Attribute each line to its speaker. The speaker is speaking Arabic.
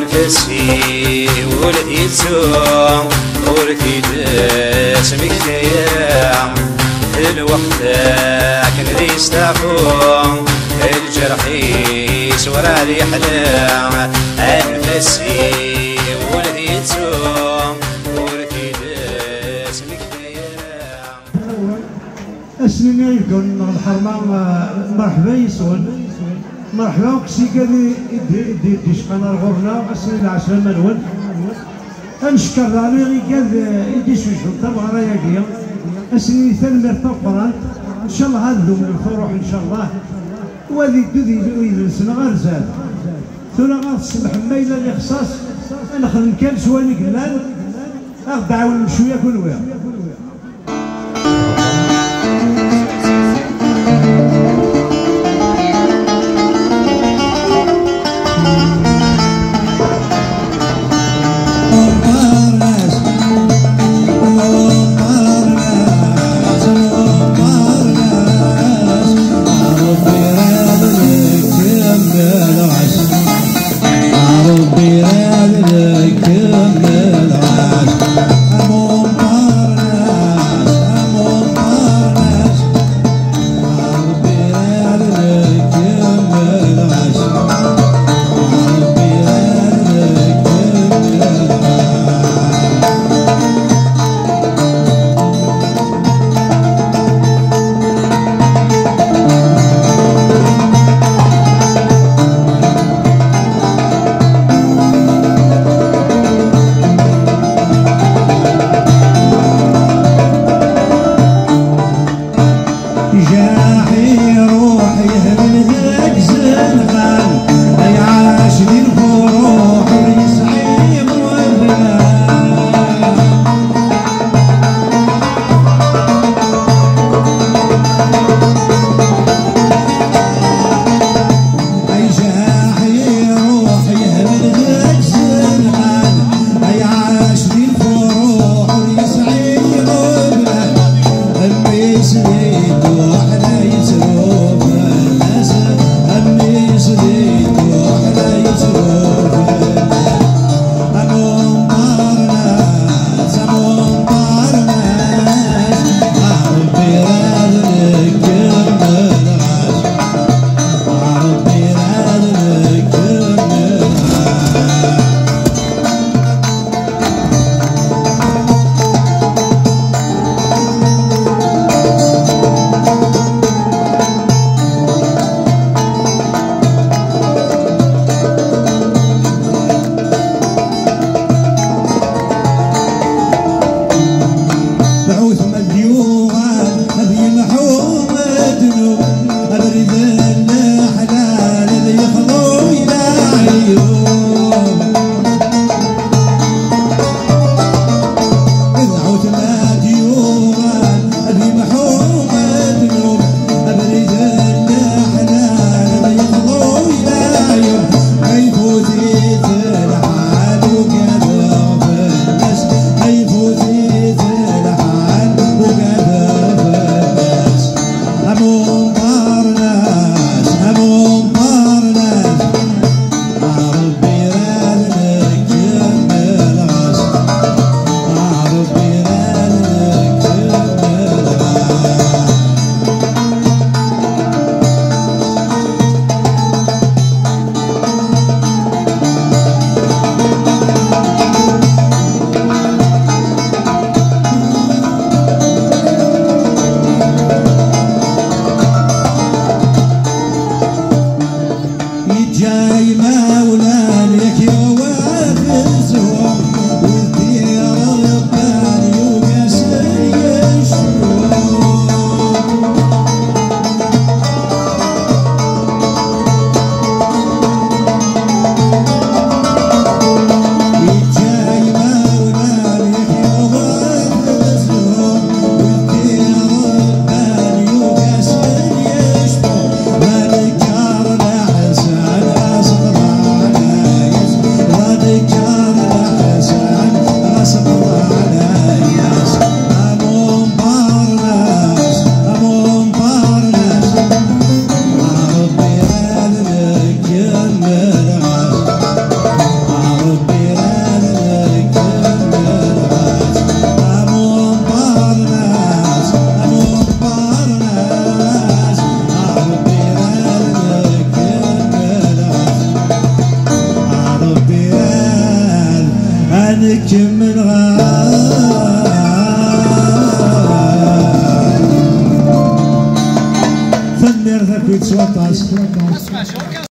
Speaker 1: أنفسي ولديتو ورثي اسمك تيام الوقت كان ذي استعفو الجرح يسور لي حلام أنفسي ولديتو ورثي اسمك تيام
Speaker 2: اسمي يكون الحرمة مرحبا يسون مرحبا وكسي كان يدي يدي شقنا الغرنا اسمي العشرة منون أنشكر راني غي كاد يدي شوي تبغى رايا اسمي ثلمر طبران إن شاء الله من الفروح إن شاء الله. وهذه دوذي ويدرسنا غير زاد. ثم غير تسمح ميلا اللي خصاص. أنا خدم كان سواني كلان اخد عاون شوية كل ويا. ولا It's what us.